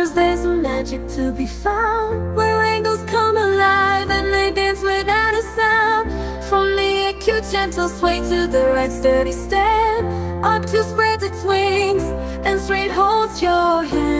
colors, there's magic to be found Where angles come alive and they dance without a sound. From the acute gentle sway to the right sturdy stand. Obtuse spreads its wings and straight holds your hand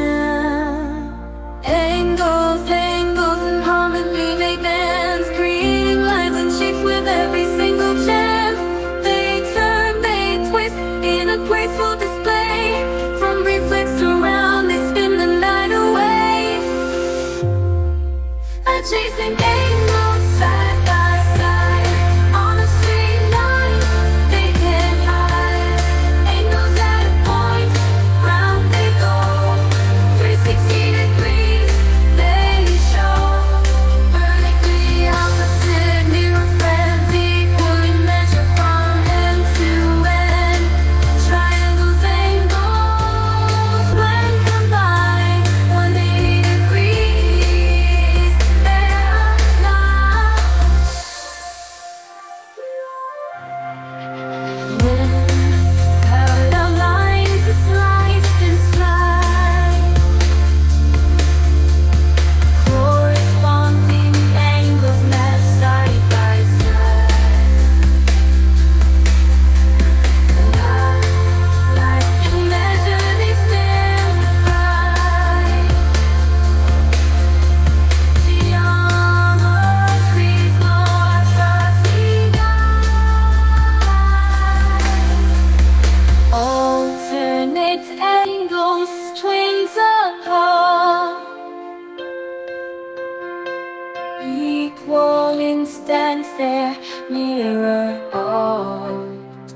Equal instance, their mirror art.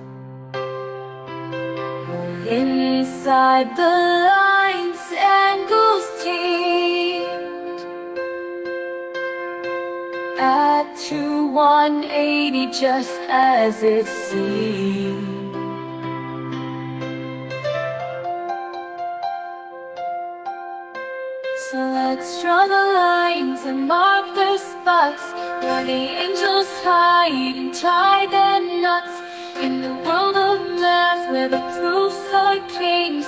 Inside the lines, angles teamed At to 180 just as it seemed So let's draw the lines and mark the spots. Where the angles hide and tie their knots. In the world of math where the proofs are kings.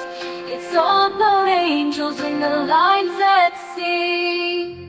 It's all about angles and the lines that sea